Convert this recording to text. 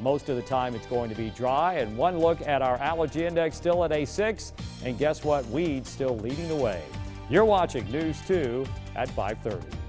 Most of the time it's going to be dry and one look at our allergy index still at a 6 and guess what weeds still leading the way. You're watching News 2 at 530.